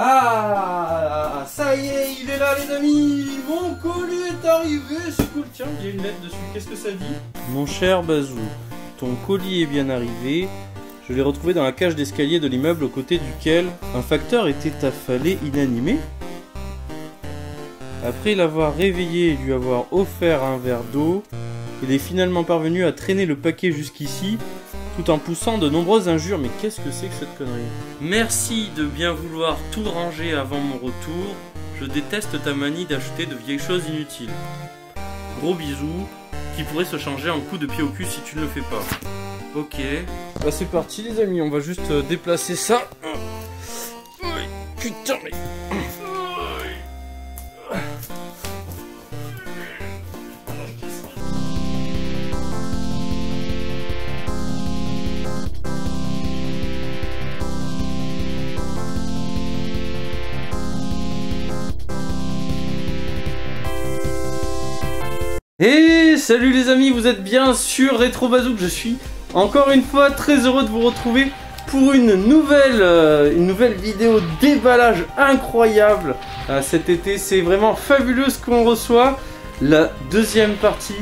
Ah, ça y est, il est là les amis Mon colis est arrivé, c'est cool. Tiens, il y a une lettre dessus, qu'est-ce que ça dit Mon cher Bazou, ton colis est bien arrivé. Je l'ai retrouvé dans la cage d'escalier de l'immeuble aux côtés duquel un facteur était affalé inanimé. Après l'avoir réveillé et lui avoir offert un verre d'eau, il est finalement parvenu à traîner le paquet jusqu'ici tout en poussant de nombreuses injures. Mais qu'est-ce que c'est que cette connerie? Merci de bien vouloir tout ranger avant mon retour. Je déteste ta manie d'acheter de vieilles choses inutiles. Gros bisous, qui pourrait se changer en coup de pied au cul si tu ne le fais pas. Ok. Bah c'est parti les amis, on va juste euh, déplacer ça. Putain mais... Et salut les amis, vous êtes bien sur Retro Bazook, je suis encore une fois très heureux de vous retrouver pour une nouvelle, euh, une nouvelle vidéo déballage incroyable euh, cet été. C'est vraiment fabuleux ce qu'on reçoit. La deuxième partie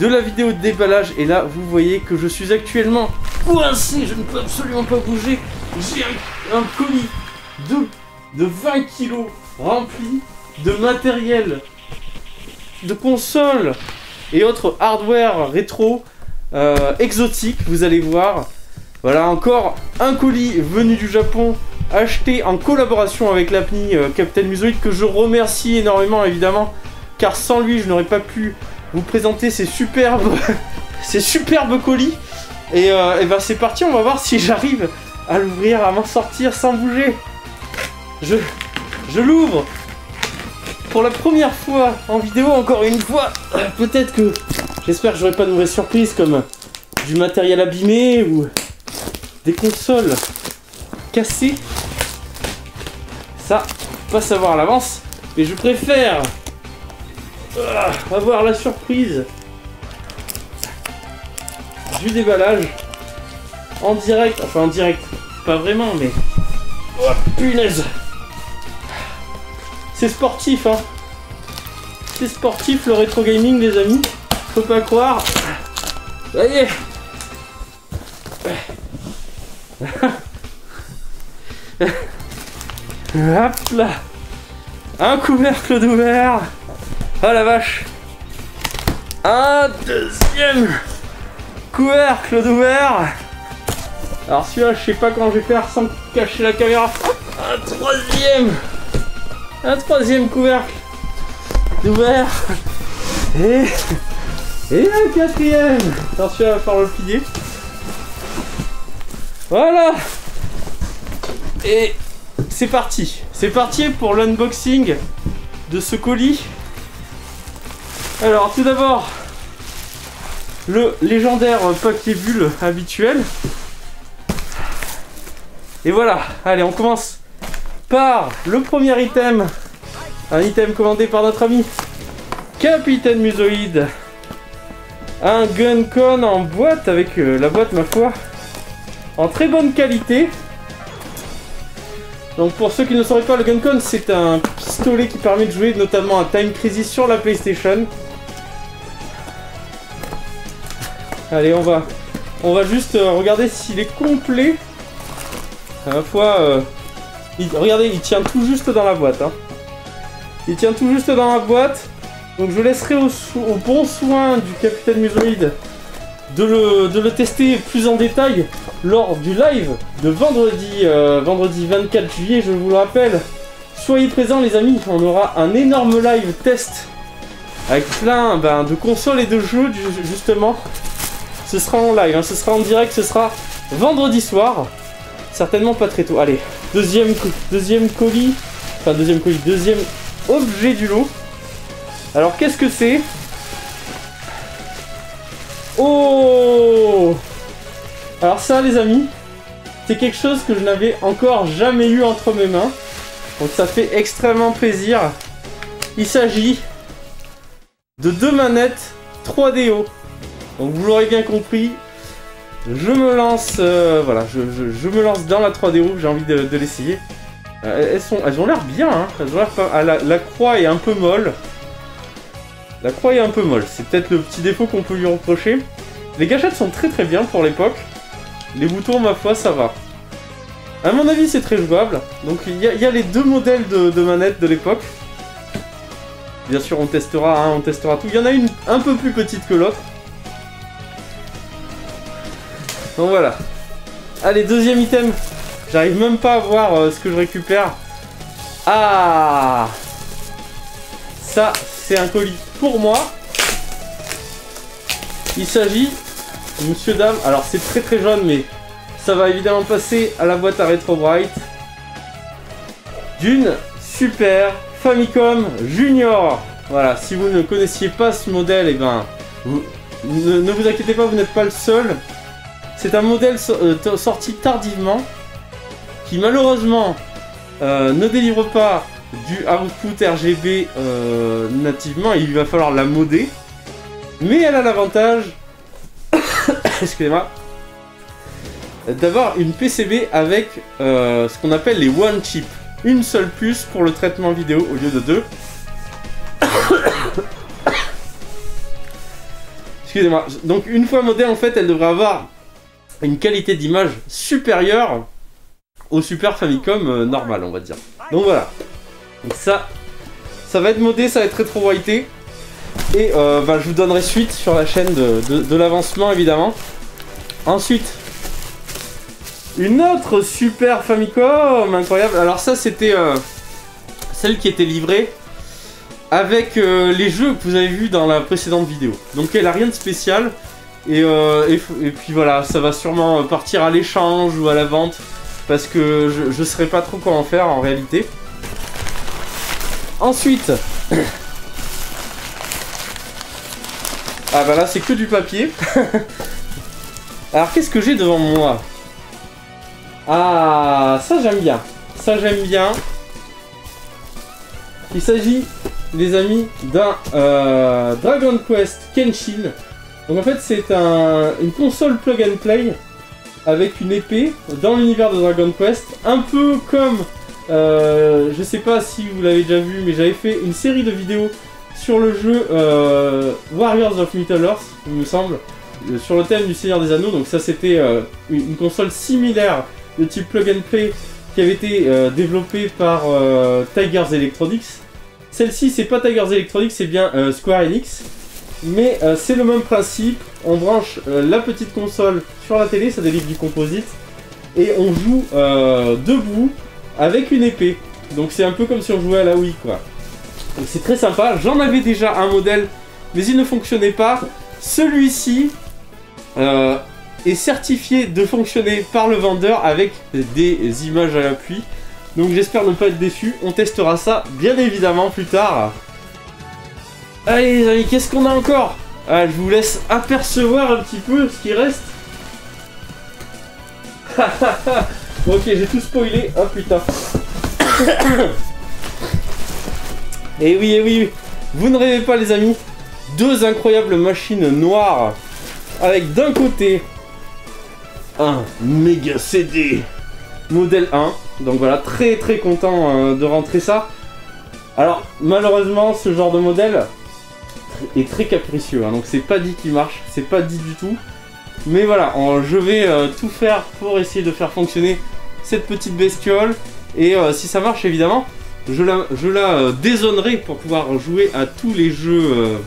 de la vidéo déballage. Et là, vous voyez que je suis actuellement coincé. Je ne peux absolument pas bouger. J'ai un, colis de, de 20 kilos rempli de matériel, de console et autres hardware rétro euh, exotiques, vous allez voir. Voilà encore un colis venu du Japon, acheté en collaboration avec l'APNI euh, Captain Musoid, que je remercie énormément évidemment, car sans lui je n'aurais pas pu vous présenter ces superbes, ces superbes colis. Et, euh, et ben c'est parti, on va voir si j'arrive à l'ouvrir, à m'en sortir sans bouger. Je, je l'ouvre pour la première fois en vidéo, encore une fois. Euh, Peut-être que j'espère que j'aurai pas de mauvaises surprises comme du matériel abîmé ou des consoles cassées. Ça, pas savoir à l'avance, mais je préfère ah, avoir la surprise du déballage en direct, enfin en direct, pas vraiment, mais oh punaise. C'est sportif, hein. C'est sportif le rétro gaming, les amis. Faut pas croire. Ça y est. Hop là. Un couvercle d'ouvert. Oh la vache. Un deuxième couvercle d'ouvert. Alors celui-là, je sais pas comment je vais faire sans cacher la caméra. Un troisième. Un troisième couvercle d'ouvert. Et, et un quatrième. Attention, va falloir le plier. Voilà. Et c'est parti. C'est parti pour l'unboxing de ce colis. Alors, tout d'abord, le légendaire papier bulle habituel. Et voilà. Allez, on commence par le premier item. Un item commandé par notre ami Capitaine Musoïde. Un Guncon en boîte avec euh, la boîte, ma foi, en très bonne qualité. Donc pour ceux qui ne sauraient pas, le Guncon c'est un pistolet qui permet de jouer notamment à Time Crisis sur la PlayStation. Allez, on va, on va juste euh, regarder s'il est complet. À la fois, euh, regardez, il tient tout juste dans la boîte. hein. Il tient tout juste dans la boîte. Donc je laisserai au, bon soin du capitaine Musoïde de le, tester plus en détail lors du live de vendredi, euh, vendredi 24 juillet, je vous le rappelle. Soyez présents les amis, on aura un énorme live test avec plein ben, de consoles et de jeux ju- justement. Ce sera en live, hein, ce sera en direct, ce sera vendredi soir. Certainement pas très tôt. Allez, deuxième, deuxième colis, enfin deuxième colis, deuxième objet du lot. Alors qu'est-ce que c'est? Oh Alors ça les amis, c'est quelque chose que je n'avais encore jamais eu entre mes mains. Donc ça fait extrêmement plaisir. Il s'agit de deux manettes 3DO. Donc vous l'aurez bien compris, je me lance, euh, voilà, je, me lance dans la 3DO, j'ai envie de, l'essayer. Euh, elles, ont l'air bien, hein. Ah, la, croix est un peu molle. La croix est un peu molle. C'est peut-être le petit défaut qu'on peut lui reprocher. Les gâchettes sont très très bien pour l'époque. Les boutons, ma foi, ça va. À mon avis, c'est très jouable. Donc, il y, a- il y a les deux modèles de, de manettes de l'époque. Bien sûr, on testera, hein, on testera tout. Il y en a une un peu plus petite que l'autre. Donc voilà. Allez, deuxième item. J'arrive même pas à voir euh, ce que je récupère. Ah Ça, c'est un colis pour moi. Il s'agit, monsieur, dame, alors c'est très très jaune, mais ça va évidemment passer à la boîte à Retro Bright. D'une Super Famicom Junior. Voilà, si vous ne connaissiez pas ce modèle, et ben, vous- ne vous inquiétez pas, vous n'êtes pas le seul. C'est un modèle euh, sorti tardivement, qui malheureusement euh, ne délivre pas du output RGB euh, nativement, il va falloir la modder. Mais elle a l'avantage, excusez-moi, d'avoir une PCB avec ce qu'on appelle les one chip. Une seule puce pour le traitement vidéo au lieu de deux. Excusez-moi. Donc une fois modée, en fait, elle devrait avoir une qualité d'image supérieure au Super Famicom euh, normal, on va dire. Donc voilà. Donc ça, ça va être modé, ça va être rétro whité. Et euh, bah, je vous donnerai suite sur la chaîne de, l'avancement, évidemment. Ensuite, une autre Super Famicom incroyable. Alors ça, c'était euh, celle qui était livrée avec les jeux que vous avez vus dans la précédente vidéo. Donc elle a rien de spécial. Et, euh, et, puis voilà, ça va sûrement partir à l'échange ou à la vente. Parce que je, je saurais pas trop quoi en faire en réalité. Ensuite. Ah bah là c'est que du papier. Alors qu'est-ce que j'ai devant moi? Ah ça j'aime bien. Ça j'aime bien. Il s'agit, les amis, d'un euh, Dragon Quest Kenshin. Donc en fait c'est un, une console plug and play avec une épée dans l'univers de Dragon Quest, un peu comme, euh, je sais pas si vous l'avez déjà vu, mais j'avais fait une série de vidéos sur le jeu euh, Warriors of Middle Earth, il me semble, euh, sur le thème du Seigneur des Anneaux. Donc ça c'était une console similaire de type plug and play qui avait été développée par Tigers Electronics. Celle-ci c'est pas Tigers Electronics, c'est bien Square Enix. Mais euh, c'est le même principe, on branche euh, la petite console sur la télé, ça délivre du composite, et on joue euh, debout avec une épée. Donc c'est un peu comme si on jouait à la Wii quoi. Donc c'est très sympa, j'en avais déjà un modèle, mais il ne fonctionnait pas. Celui-ci est certifié de fonctionner par le vendeur avec des images à l'appui. Donc j'espère ne pas être déçu, on testera ça bien évidemment plus tard. Allez les amis, qu'est-ce qu'on a encore? Ah, Je vous laisse apercevoir un petit peu ce qui reste. ok, j'ai tout spoilé. Oh putain. Et oui, et oui, oui. Vous ne rêvez pas les amis. Deux incroyables machines noires. Avec d'un côté un méga CD modèle 1. Donc voilà, très très content euh, de rentrer ça. Alors malheureusement ce genre de modèle est très capricieux, hein, donc c'est pas dit qu'il marche, c'est pas dit du tout. Mais voilà, je vais euh, tout faire pour essayer de faire fonctionner cette petite bestiole. Et euh, si ça marche évidemment, je la, je la euh, pour pouvoir jouer à tous les jeux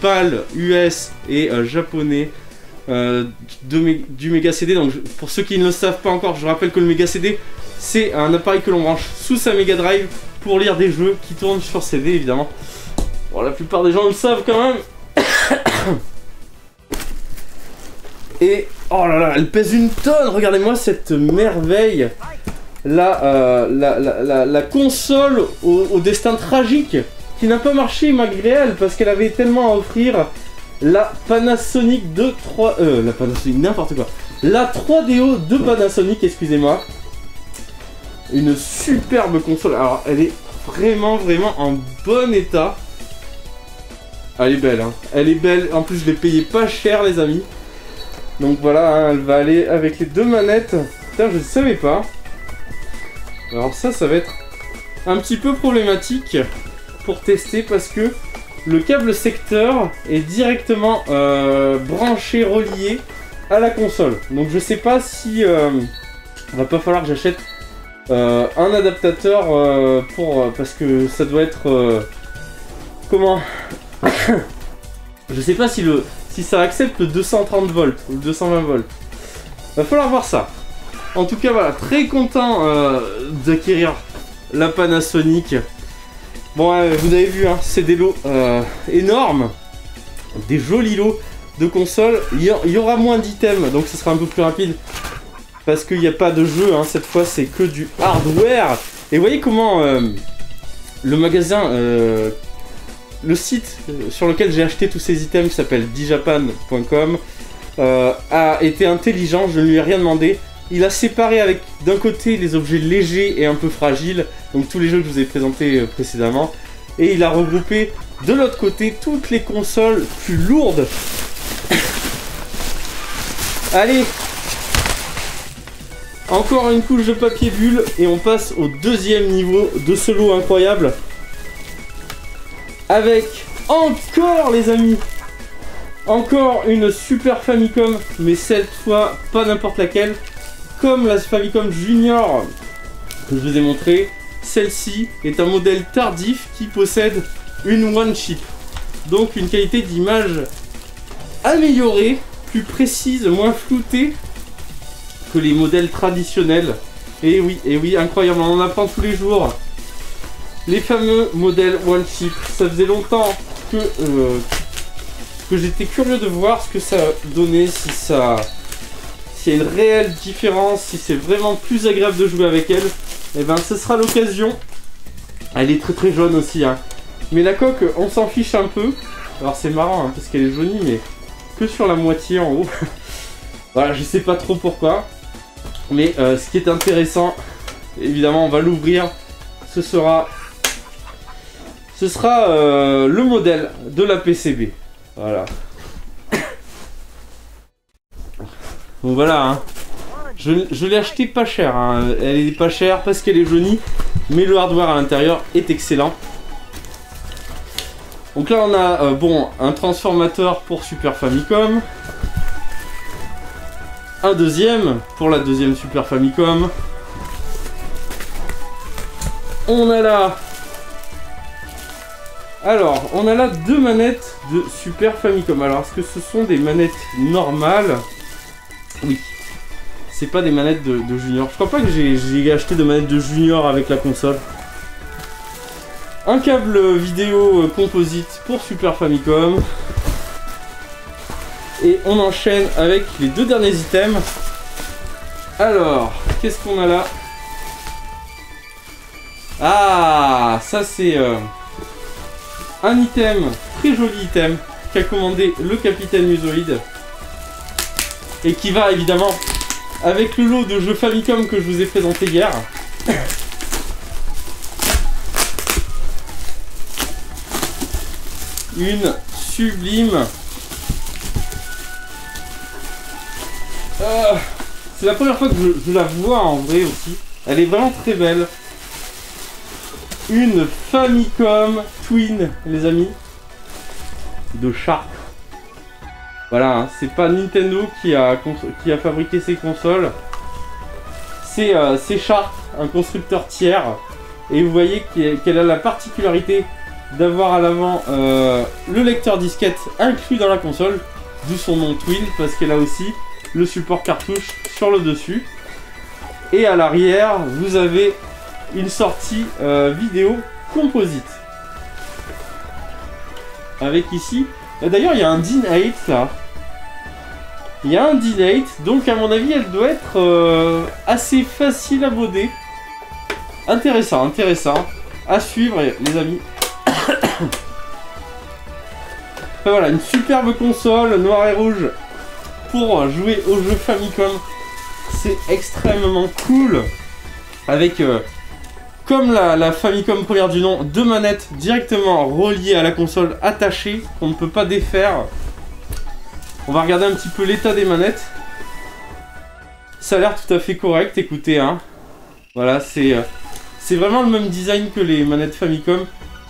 PAL, US et japonais du Mega CD. Donc pour ceux qui ne le savent pas encore, je rappelle que le Mega CD c'est un appareil que l'on branche sous sa Mega Drive pour lire des jeux qui tournent sur CD évidemment. Bon, la plupart des gens le savent quand même. Et oh là là, elle pèse une tonne. Regardez-moi cette merveille. La, euh, la, la, la- console au, au destin tragique qui n'a pas marché malgré elle parce qu'elle avait tellement à offrir. La Panasonic 2 3 euh, la Panasonic n'importe quoi. La 3DO de Panasonic, excusez-moi. Une superbe console. Alors, elle est vraiment vraiment en bon état. Elle est belle, hein. Elle est belle. En plus, je l'ai payé pas cher, les amis. Donc voilà, hein, elle va aller avec les deux manettes. Putain, je ne savais pas. Alors ça, ça va être un petit peu problématique pour tester parce que le câble secteur est directement euh, branché, relié à la console. Donc je sais pas si... Euh, va pas falloir que j'achète euh, un adaptateur euh, pour... parce que ça doit être... comment? Je sais pas si le si ça accepte le 230 volts ou le 220 volts. Va falloir voir ça. En tout cas, voilà, très content d'acquérir la Panasonic. Bon, vous avez vu, hein, c'est des lots énormes. Des jolis lots de console. Il y, aura moins d'items, donc ce sera un peu plus rapide. Parce qu'il n'y a pas de jeu, hein. cette fois c'est que du hardware. Et voyez comment euh, le magasin, euh, le site sur lequel j'ai acheté tous ces items qui s'appelle dijapan.com euh, a été intelligent, je ne lui ai rien demandé. Il a séparé avec d'un côté les objets légers et un peu fragiles, donc tous les jeux que je vous ai présentés précédemment, et il a regroupé de l'autre côté toutes les consoles plus lourdes Allez Encore une couche de papier bulle et on passe au deuxième niveau de ce lot incroyable. Avec encore les amis encore une Super Famicom, mais cette fois pas n'importe laquelle, comme la Famicom Junior que je vous ai montré. Celle-ci est un modèle tardif qui possède une One Chip, donc une qualité d'image améliorée plus précise, moins floutée que les modèles traditionnels. Et oui, et oui, incroyable, on en apprend tous les jours. Les fameux modèles One Chip. Ça faisait longtemps que, euh, que j'étais curieux de voir ce que ça donnait, si ça... Y a une réelle différence, si c'est vraiment plus agréable de jouer avec elle. Et eh ben ce sera l'occasion. Elle est très très jaune aussi. Hein. Mais la coque, on s'en fiche un peu. Alors c'est marrant hein, parce qu'elle est jaunie, mais que sur la moitié en haut. voilà, je sais pas trop pourquoi. Mais euh, ce qui est intéressant, évidemment, on va l'ouvrir. Ce sera, ce sera euh, le modèle de la PCB. Voilà. Donc voilà, hein. je, l'ai acheté pas cher. Hein. Elle est pas chère parce qu'elle est jaunie, mais le hardware à l'intérieur est excellent. Donc là on a euh, bon un transformateur pour Super Famicom. Un deuxième pour la deuxième Super Famicom. On a là... Alors, on a là deux manettes de Super Famicom. Alors, est-ce que ce sont des manettes normales? Oui. C'est pas des manettes de, de Junior. Je crois pas que j'ai acheté de manettes de Junior avec la console un câble vidéo euh, composite pour Super Famicom. Et on enchaîne avec les deux derniers items. Alors, qu'est-ce qu'on a là? Ah, ça c'est euh, un item, très joli item, qu'a commandé le capitaine Musoïde. Et qui va évidemment avec le lot de jeux Famicom que je vous ai présenté hier. une sublime. Euh, c'est la première fois que je, la vois en vrai aussi. Elle est vraiment très belle. Une Famicom Twin, les amis. De Sharp. Voilà, hein, c'est pas Nintendo qui a, qui a fabriqué ces consoles. C'est euh, Sharp, un constructeur tiers. Et vous voyez qu'elle a la particularité d'avoir à l'avant euh, le lecteur disquette inclus dans la console, d'où son nom Twin, parce qu'elle a aussi le support cartouche sur le dessus. Et à l'arrière, vous avez une sortie euh, vidéo composite. Avec ici, d'ailleurs il y a un DIN 8 là. Il y a un DIN 8, donc à mon avis elle doit être euh, assez facile à modder. Intéressant, intéressant. À suivre les amis voilà, une superbe console noir et rouge pour jouer au jeu Famicom. C'est extrêmement cool. Avec, euh, comme la, Famicom première du nom, deux manettes directement reliées à la console attachée qu'on ne peut pas défaire. On va regarder un petit peu l'état des manettes. Ça a l'air tout à fait correct, écoutez, hein. Voilà, c'est euh, c'est vraiment le même design que les manettes Famicom.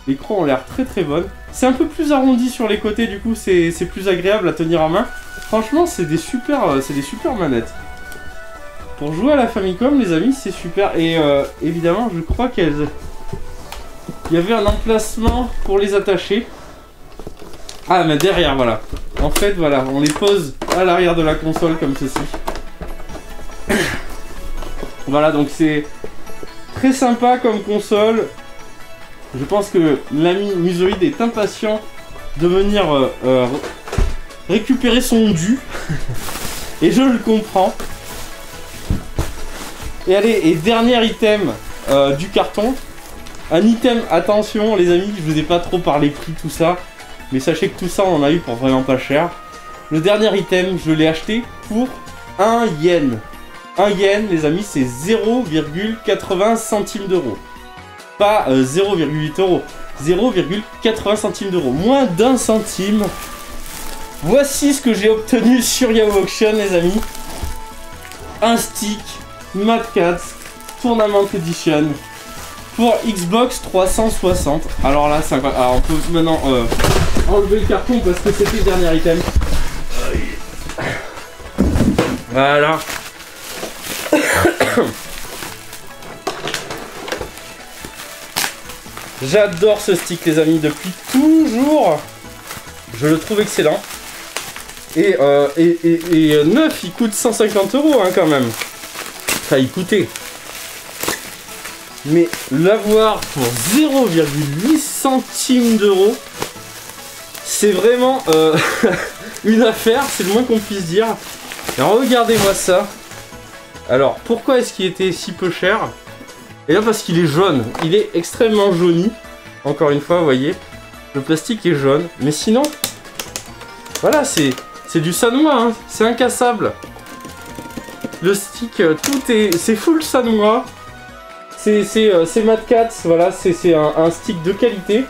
Les crocs ont l'air très très bonnes. C'est un peu plus arrondi sur les côtés, du coup c'est plus agréable à tenir en main. Franchement, c'est des euh, c'est des super manettes. Pour jouer à la Famicom, les amis, c'est super. Et euh, évidemment, je crois qu'elles, y avait un emplacement pour les attacher. Ah, mais derrière, voilà. En fait, voilà, on les pose à l'arrière de la console comme ceci. voilà, donc c'est très sympa comme console. Je pense que l'ami Musoïde est impatient de venir euh, euh, récupérer son dû. et je le comprends. Et allez, et dernier item euh, du carton. Un item, attention les amis, je vous ai pas trop parlé prix, tout ça. Mais sachez que tout ça, on en a eu pour vraiment pas cher. Le dernier item, je l'ai acheté pour 1 yen. 1 yen, les amis, c'est 0,80 centimes d'euros. Pas 0,8 euros. 0,80 centimes d'euros. Moins d'un centime. Voici ce que j'ai obtenu sur Yahoo Auction, les amis. Un stick Mad Cats Tournament Edition pour Xbox 360. Alors là. Alors on peut maintenant euh, enlever le carton parce que c'était le dernier item. Voilà. J'adore ce stick les amis depuis toujours. Je le trouve excellent. Et, euh, et, et, et neuf, il coûte 150 euros hein, quand même. Il coûtait. Mais l'avoir pour 0,8 centimes d'euros, c'est vraiment euh, une affaire, c'est le moins qu'on puisse dire. Regardez-moi ça. Alors pourquoi est-ce qu'il était si peu cher? Et là parce qu'il est jaune, il est extrêmement jauni. Encore une fois, vous voyez, le plastique est jaune. Mais sinon, voilà, c'est c'est du sanois, hein. c'est incassable. Le stick, euh, tout est, c'est full. C'est euh, Mad Cats, voilà, c'est un, un, stick de qualité.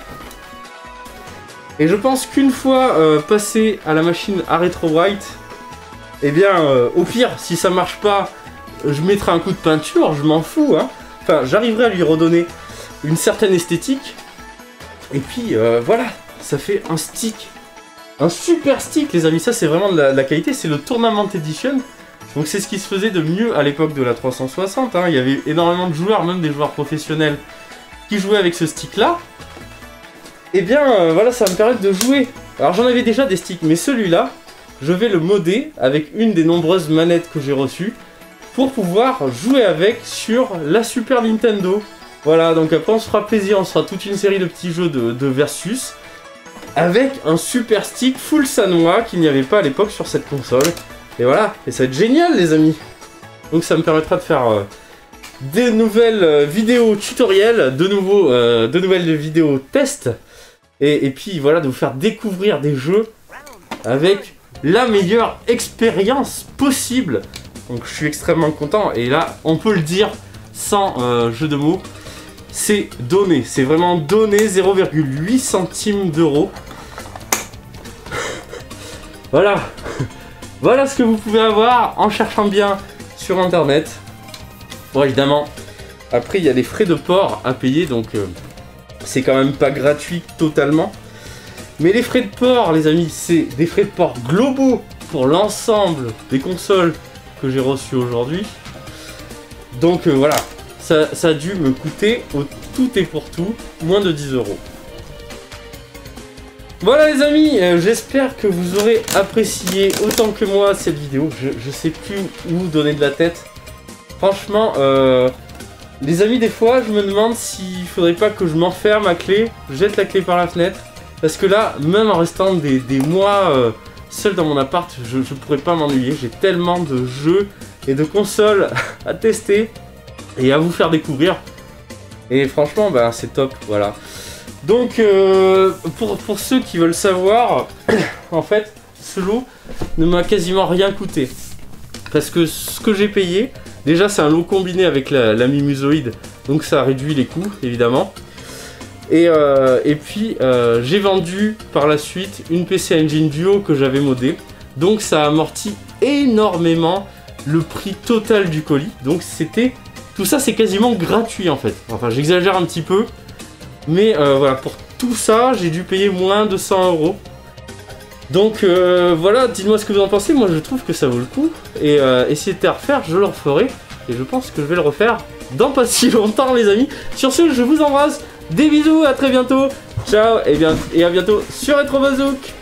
Et je pense qu'une fois euh, passé à la machine à Retro White, eh bien, au pire, si ça marche pas, je mettrai un coup de peinture, je m'en fous. Hein. Enfin, j'arriverai à lui redonner une certaine esthétique. Et puis, voilà, ça fait un stick. Un super stick, les amis. Ça, c'est vraiment de la qualité. C'est le Tournament Edition. Donc c'est ce qui se faisait de mieux à l'époque de la 360. Hein. Il y avait énormément de joueurs, même des joueurs professionnels, qui jouaient avec ce stick-là. Et bien euh, voilà, ça va me permettre de jouer. Alors j'en avais déjà des sticks, mais celui-là, je vais le modder avec une des nombreuses manettes que j'ai reçues pour pouvoir jouer avec sur la Super Nintendo. Voilà, donc après on se fera plaisir, on se fera toute une série de petits jeux de, de versus avec un super stick full sanois qu'il n'y avait pas à l'époque sur cette console. Et voilà, et ça va être génial les amis. Donc ça me permettra de faire euh, des nouvelles euh, vidéos tutoriels, de, euh, nouvelles vidéos tests. Et, puis voilà, de vous faire découvrir des jeux avec la meilleure expérience possible. Donc je suis extrêmement content. Et là, on peut le dire sans jeu de mots. C'est donné, c'est vraiment donné 0,8 centimes d'euros. voilà. Voilà ce que vous pouvez avoir en cherchant bien sur internet. Bon, évidemment, après il y a les frais de port à payer, donc euh, c'est quand même pas gratuit totalement. Mais les frais de port, les amis, c'est des frais de port globaux pour l'ensemble des consoles que j'ai reçues aujourd'hui. Donc euh, voilà, ça, ça, a dû me coûter au tout et pour tout moins de 10 euros. Voilà les amis, euh, j'espère que vous aurez apprécié autant que moi cette vidéo. Je, je sais plus où donner de la tête. Franchement, euh, les amis, des fois, je me demande s'il faudrait pas que je m'enferme à clé, jette la clé par la fenêtre. Parce que là, même en restant des, mois euh, seul dans mon appart, je, je pourrais pas m'ennuyer. J'ai tellement de jeux et de consoles à tester et à vous faire découvrir. Et franchement, bah, c'est top, voilà. Donc, euh, pour, ceux qui veulent savoir, en fait, ce lot ne m'a quasiment rien coûté. Parce que ce que j'ai payé, déjà c'est un lot combiné avec la, la Mimusoïde, donc ça réduit les coûts, évidemment. Et, euh, puis, euh, j'ai vendu par la suite une PC Engine Duo que j'avais modé. Donc ça amortit énormément le prix total du colis. Donc c'était Tout ça, c'est quasiment gratuit en fait. Enfin, j'exagère un petit peu. Mais euh, voilà, pour tout ça, j'ai dû payer moins de 100 euros. Donc euh, voilà, dites-moi ce que vous en pensez. Moi, je trouve que ça vaut le coup. Et, euh, si c'était à refaire, je le referai. Et je pense que je vais le refaire dans pas si longtemps, les amis. Sur ce, je vous embrasse. Des bisous, à très bientôt. Ciao et, à bientôt sur Retro Bazook.